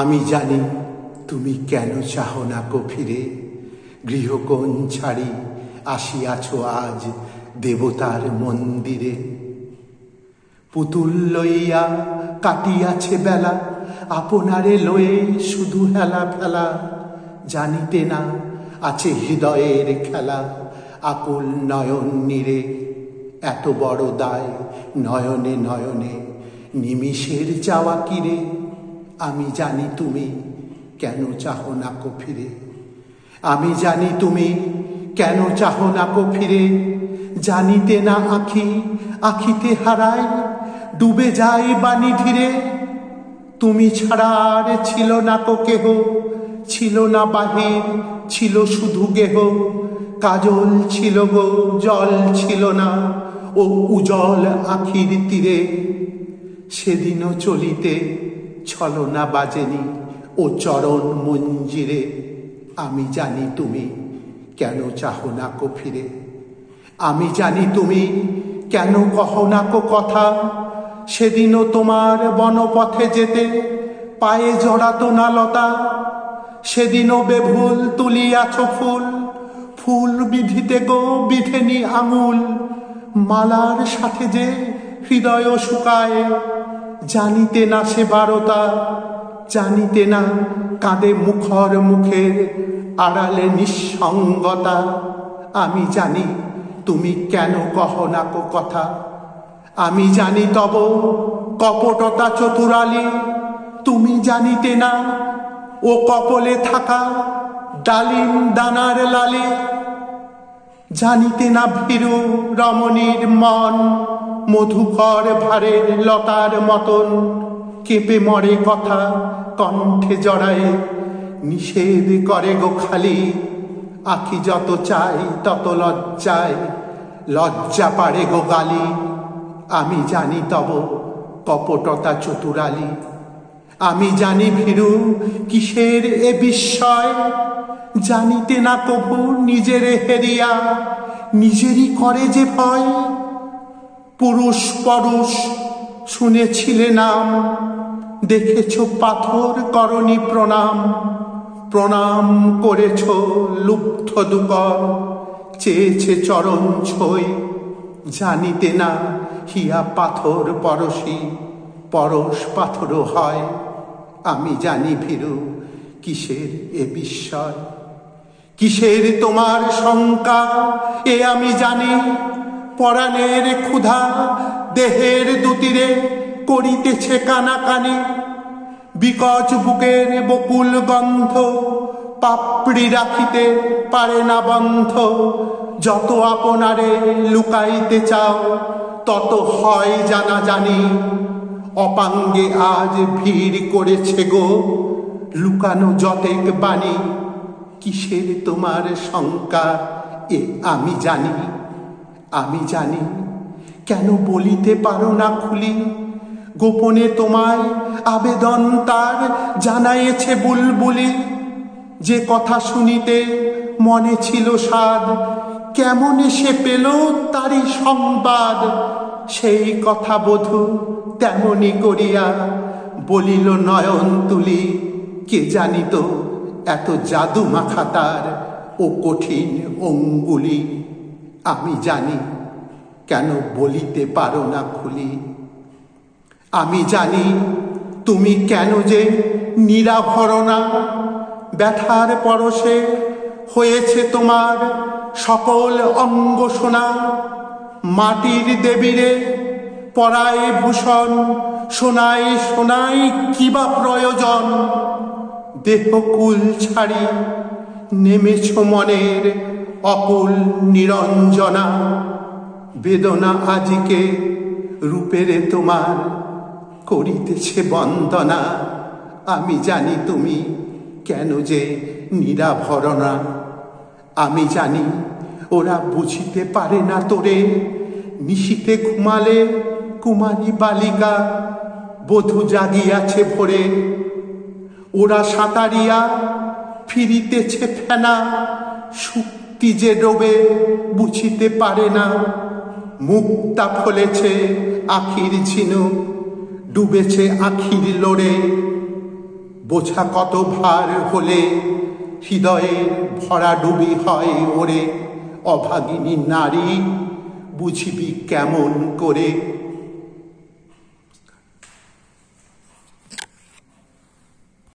আমি জানি তুমি কেন চাহ না কো ফিরে গৃহকোণ ছাড়ি আসিয়াছ আজ দেবতার মন্দিরে। পুতুল লইয়া কাটিয়াছে বেলা, আপনারে লয়ে শুধু হেলা ফেলা। জানিতে না আছে হৃদয়ের খেলা, আকুল নয়ন নিরে। এত বড় দায় নয়নে নয়নে, নিমিষের যাওয়া কিরে? আমি জানি তুমি কেন চাহ না কো ফিরে আমি জানি তুমি কেন চাহ না কো ফিরে জানিতে না আখি, আখিতে হারায় ডুবে যায় বাণী ধীরে। তুমি ছাড়া আর ছিল না কো কেহ, ছিল না বাহির, ছিল শুধু গেহ। কাজল ছিল গো, জল ছিল না, ও উজল আখির তীরে। সেদিনও চলিতে ছলনা বাজেনি ও চরণ মঞ্জিরে। আমি জানি তুমি কেন চাহ না কো ফিরে। আমি জানি তুমি কেন কহ না কো কথা। সেদিনও তোমার বনপথে যেতে পায়ে জড়াতো না লতা। সেদিনও বেভুল তুলিয়াছ ফুল ফুল বিধিতে গো বিধেনি আঙুল। মালার সাথে যে হৃদয় শুকায় জানিতে না সে বারতা, জানিতে না কাঁদে মুখর মুখের আড়ালে নিঃসঙ্গতা। আমি জানি তুমি কেন কহ না কথা। আমি জানি তব কপটতা চতুরালি, তুমি জানিতে না ও কপলে থাকা ডালিম দানার লালে। জানিতে না ভীরু রমণীর মন মধুকর ভারের লতার মতন। কেঁপে মরে কথা কণ্ঠে জড়ায়, নিষেধ করে গো খালি। আখি যত চাই তত লজ্জায়, লজ্জা পারে গো গালি। আমি জানি তব কপটতা চতুরালি। আমি জানি ভীরু কিসের এ বিস্ময়। জানিতে না কভু নিজেরে হেরিয়া, নিজেরই করে যে ভয়। পুরুষ পরুষ, শুনেছিলে নাম। দেখেছ পাথর করণী প্রণাম। প্রণাম করেছ লুপ্ত দুকর চেয়েছে চরণ ছই জানিতে না হিয়া পাথর পরশি। পরশ পাথরও হয়, আমি জানি ভীরু, কিসের এ বিস্ময়? কিসের তোমার শঙ্কা, এ আমি জানি পরাণের ক্ষুধা দেহের দুতিরে করিতেছে কানাকানি। বিকচ বুকের বকুল গন্ধ পাপড়ি রাখিতে পারে না বন্ধ। যত আপনারে লুকাইতে চাও, তত হয় জানা জানি অপাঙ্গে আজ ভিড় করেছে গো লুকানো যতেক বাণী। কিসের তোমার শঙ্কা, এ আমি জানি। আমি জানি, কেন বলিতে পারো না খুলি? গোপনে তোমায় আবেদন তার জানাইছে বুলবুলি। যে কথা শুনিতে মনে ছিল সাদ কেমন সে পেল তারই সংবাদ? সেই কথা বধু তেমনি করিয়া বলিল, নয়ন তুলি, কে জানিত এত জাদু মাখা তার ও কঠিন অঙ্গুলি। আমি জানি কেন বলিতে পারো না খুলি। আমি জানি তুমি কেন যে নিরাভরণা, ব্যথার পরশে হয়েছে তোমার সকল অঙ্গ সোনা মাটির দেবীরে পরায় ভূষণ সোনাই সোনাই কিবা প্রয়োজন। দেহকুল ছাড়ি নেমেছ মনের অকুল নিরঞ্জনা। বেদনা আজিকে রূপেরে তোমার করিতেছে বন্দনা। আমি জানি তুমি কেন যে নিরাভরণা। আমি জানি ওরা বুঝিতে পারে না তোরে। নিশিতে ঘুমালে কুমারী বালিকা, বধূ জাগিয়াছে ভোরে। ওরা সাঁতারিয়া ফিরিতেছে ফেনা শুক্তি যে ডোবে বুঝিতে পারে না, মুক্তা ফলেছে আখির ঝিনুক ডুবেছে আখির লোড়ে। বোঝা কত ভার হলে হৃদয়ে ভরা ডুবি হয় ওরে। অভাগিনী নারী, বুঝিবি কেমন করে?